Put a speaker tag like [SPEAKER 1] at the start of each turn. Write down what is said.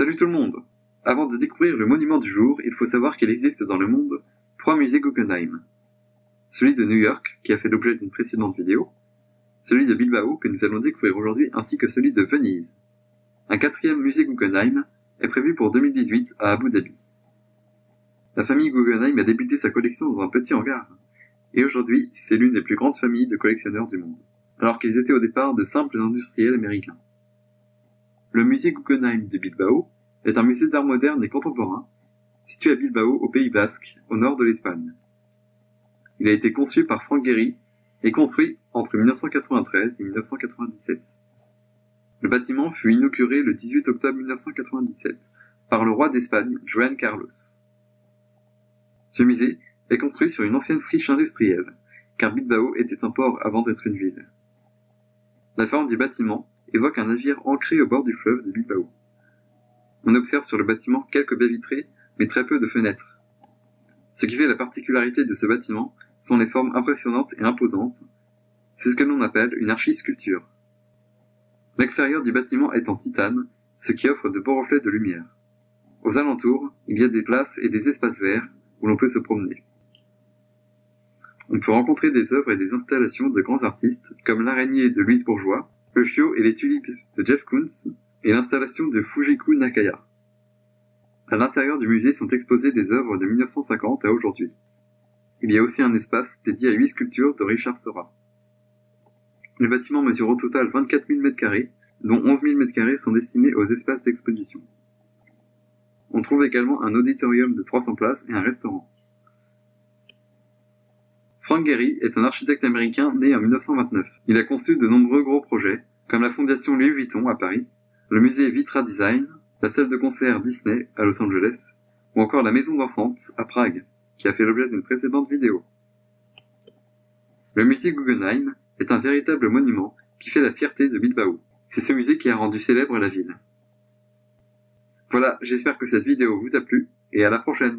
[SPEAKER 1] Salut tout le monde Avant de découvrir le monument du jour, il faut savoir qu'il existe dans le monde trois musées Guggenheim. Celui de New York, qui a fait l'objet d'une précédente vidéo, celui de Bilbao, que nous allons découvrir aujourd'hui, ainsi que celui de Venise. Un quatrième musée Guggenheim est prévu pour 2018 à Abu Dhabi. La famille Guggenheim a débuté sa collection dans un petit hangar, et aujourd'hui c'est l'une des plus grandes familles de collectionneurs du monde, alors qu'ils étaient au départ de simples industriels américains. Le musée Guggenheim de Bilbao est un musée d'art moderne et contemporain situé à Bilbao, au Pays Basque, au nord de l'Espagne. Il a été conçu par Frank Gehry et construit entre 1993 et 1997. Le bâtiment fut inauguré le 18 octobre 1997 par le roi d'Espagne, Juan Carlos. Ce musée est construit sur une ancienne friche industrielle, car Bilbao était un port avant d'être une ville. La forme du bâtiment évoque un navire ancré au bord du fleuve de Bilbao. On observe sur le bâtiment quelques baies vitrées, mais très peu de fenêtres. Ce qui fait la particularité de ce bâtiment sont les formes impressionnantes et imposantes. C'est ce que l'on appelle une archisculpture. L'extérieur du bâtiment est en titane, ce qui offre de beaux reflets de lumière. Aux alentours, il y a des places et des espaces verts où l'on peut se promener. On peut rencontrer des œuvres et des installations de grands artistes comme l'araignée de Louise Bourgeois, le chiot et les tulipes de Jeff Koons et l'installation de Fujiku Nakaya. À l'intérieur du musée sont exposées des œuvres de 1950 à aujourd'hui. Il y a aussi un espace dédié à huit sculptures de Richard Sora. Le bâtiment mesure au total 24 000 m2, dont 11 000 m2 sont destinés aux espaces d'exposition. On trouve également un auditorium de 300 places et un restaurant. Frank Gehry est un architecte américain né en 1929. Il a conçu de nombreux gros projets, comme la fondation Louis Vuitton à Paris, le musée Vitra Design, la salle de concert Disney à Los Angeles, ou encore la maison d'enfance à Prague, qui a fait l'objet d'une précédente vidéo. Le musée Guggenheim est un véritable monument qui fait la fierté de Bilbao. C'est ce musée qui a rendu célèbre la ville. Voilà, j'espère que cette vidéo vous a plu, et à la prochaine